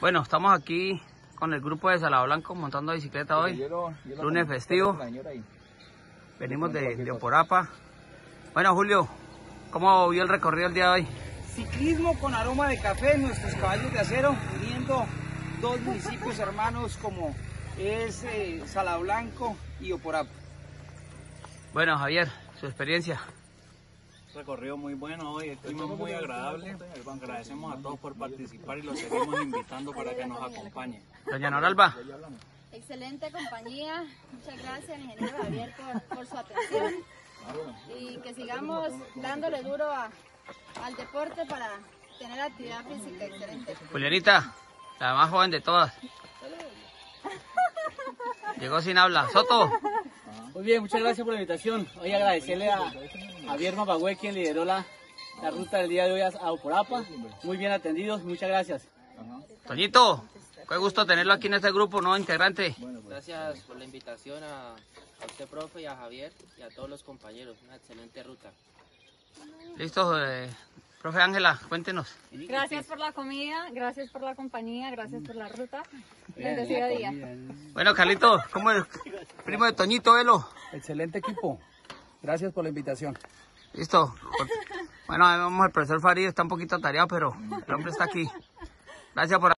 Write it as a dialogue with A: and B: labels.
A: Bueno, estamos aquí con el grupo de Salado Blanco montando bicicleta hoy. Lunes festivo. Venimos de, de Oporapa. Bueno, Julio, ¿cómo vio el recorrido el día de hoy?
B: Ciclismo con aroma de café, nuestros caballos de acero, uniendo dos municipios hermanos como es eh, Salado Blanco y Oporapa.
A: Bueno, Javier, su experiencia.
C: Recorrido muy bueno hoy, el clima muy agradable. Agradecemos a todos por participar y los seguimos invitando para que nos acompañen.
A: Doña Noralba,
D: Excelente compañía, muchas gracias ingeniero Javier por, por su atención y que sigamos dándole duro a- al deporte para tener actividad física excelente.
A: Julianita, la más joven de todas. Llegó sin habla. Soto,
E: Muy bien, muchas gracias por la invitación. Hoy agradecerle a Javier Mapagüe quien lideró la, la ruta del día de hoy a, Oporapa. Muy bien atendidos, muchas gracias.
A: Toñito, qué gusto tenerlo aquí en este grupo, ¿no? Integrante.
F: Gracias por la invitación a, a usted, profe, y a Javier y a todos los compañeros. Una excelente ruta.
A: Listo, eh, profe Ángela, cuéntenos.
G: Gracias por la comida, gracias por la compañía, gracias por la ruta. Bendecido día.
A: Bueno, Carlito, ¿cómo es? Primo de Toñito, velo.
B: Excelente equipo, gracias por la invitación.
A: Listo. Bueno, ahí vamos al profesor Farid, está un poquito atareado, pero el hombre está aquí. Gracias por